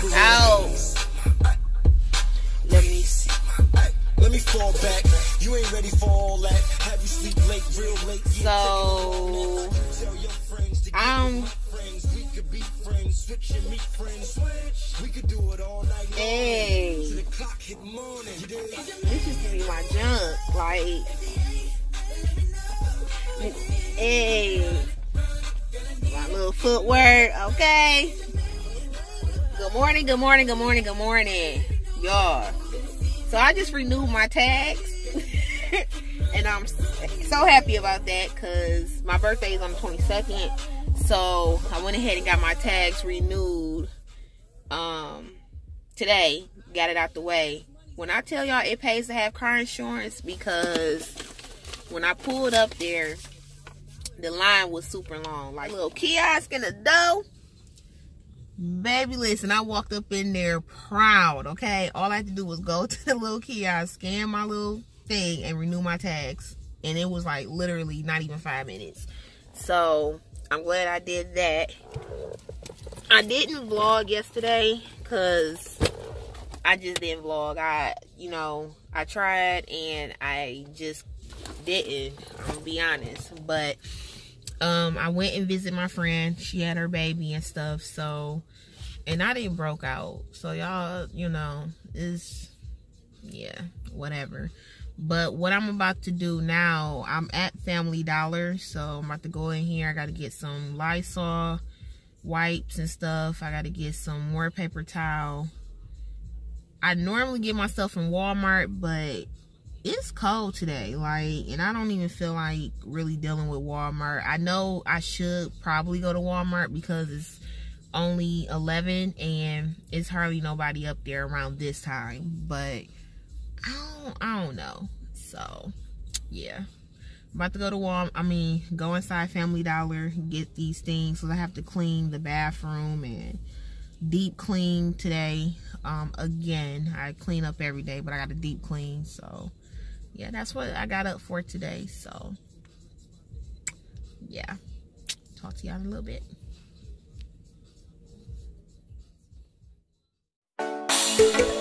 broke out. Let me see. Let me fall back. You ain't ready for all that. Have you sleep late, real late. So I'm um, Hey. This used to be my junk. Like Hey. My little footwork, okay? Good morning, good morning, good morning, good morning. Y'all. So I just renewed my tags. and I'm so happy about that because my birthday is on the 22nd. So I went ahead and got my tags renewed um, today. Got it out the way. When I tell y'all it pays to have car insurance because when I pulled up there, the line was super long. Like little kiosk in the dough. Baby, listen, I walked up in there proud, okay? All I had to do was go to the little kiosk, scan my little thing, and renew my tags. And it was like literally not even five minutes. So I'm glad I did that. I didn't vlog yesterday because I just didn't vlog. I, you know, I tried and I just didn't. I'm gonna be honest. But um I went and visited my friend. She had her baby and stuff. So and I didn't broke out. So y'all, you know, is yeah, whatever. But what I'm about to do now, I'm at Family Dollar. So I'm about to go in here. I got to get some Lysol wipes and stuff. I got to get some more paper towel. I normally get myself from Walmart, but it's cold today. Like, and I don't even feel like really dealing with Walmart. I know I should probably go to Walmart because it's only 11 and it's hardly nobody up there around this time. But I don't, I don't know. So, yeah. About to go to Walmart. I mean, go inside Family Dollar, get these things. So I have to clean the bathroom and deep clean today. Um, again, I clean up every day, but I got a deep clean. So, yeah, that's what I got up for today. So, yeah. Talk to y'all in a little bit. Thank you.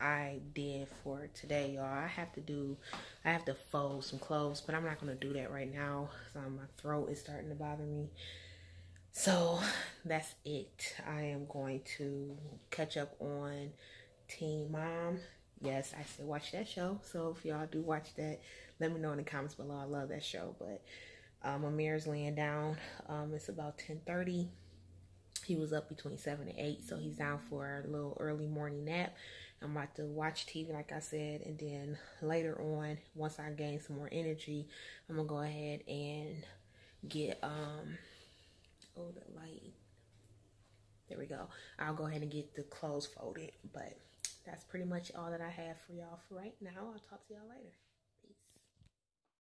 I did for today, y'all. I have to do, I have to fold some clothes, but I'm not going to do that right now. So my throat is starting to bother me. So that's it. I am going to catch up on Teen Mom. Yes, I still watch that show. So if y'all do watch that, let me know in the comments below. I love that show. But um, Amir's laying down. Um, it's about 1030 he was up between 7 and 8 so he's down for a little early morning nap. I'm about to watch tv like i said and then later on once i gain some more energy i'm gonna go ahead and get um oh the light. There we go. I'll go ahead and get the clothes folded but that's pretty much all that i have for y'all for right now. I'll talk to y'all later